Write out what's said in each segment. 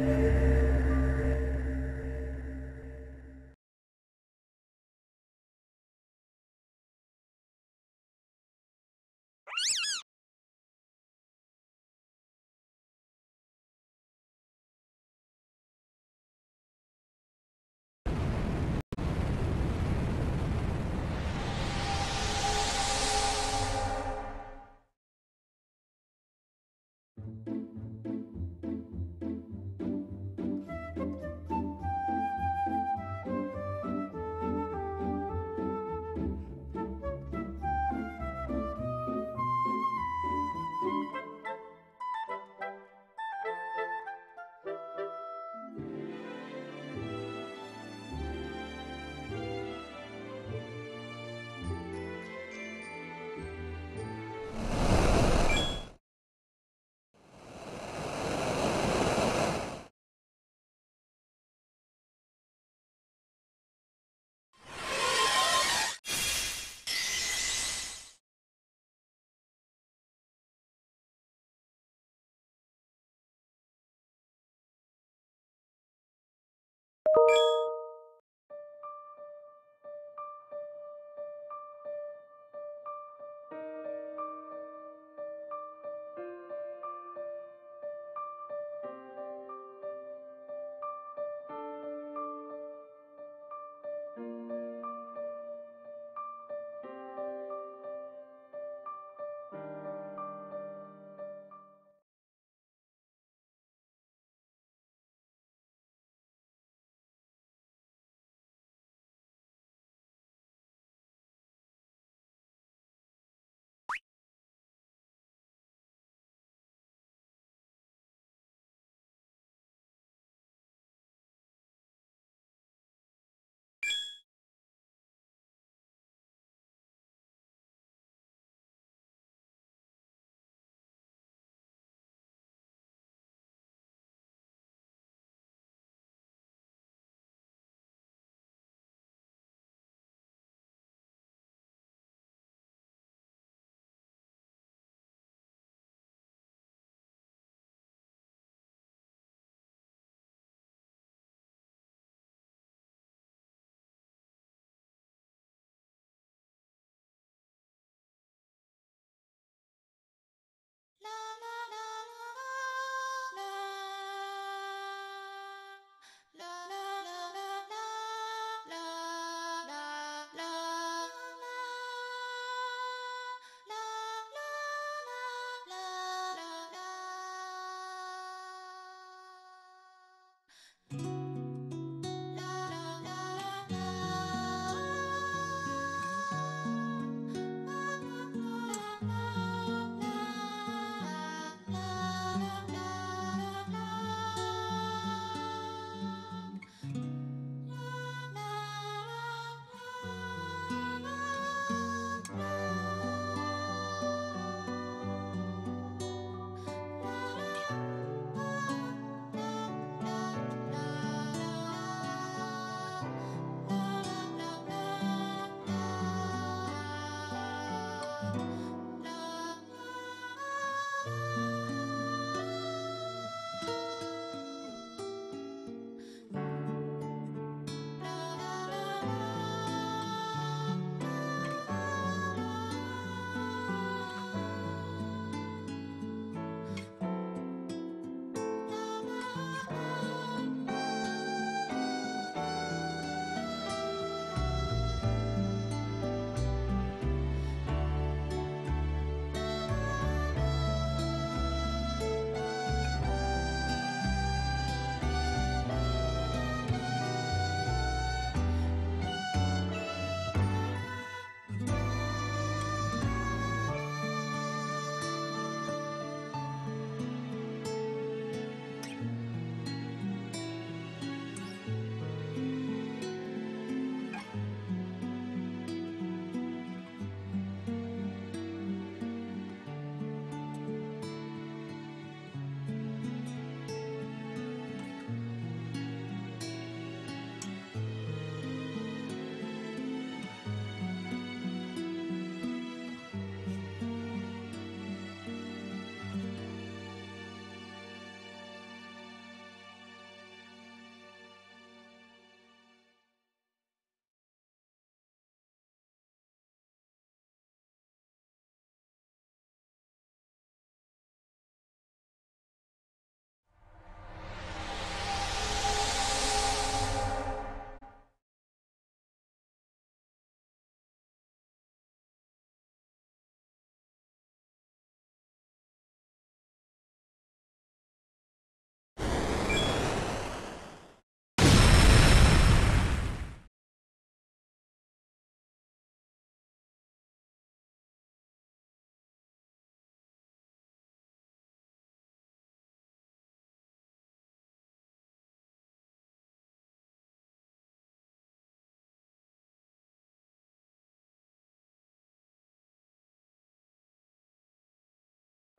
Yeah.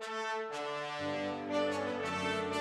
うん。